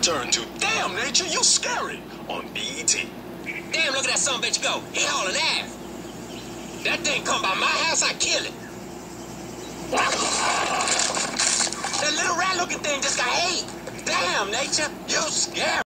return to Damn Nature, You Scary on BET. Damn, look at that son bitch go. He hauling ass. That thing come by my house, I kill it. That little rat looking thing just got ate. Damn, nature, you scary.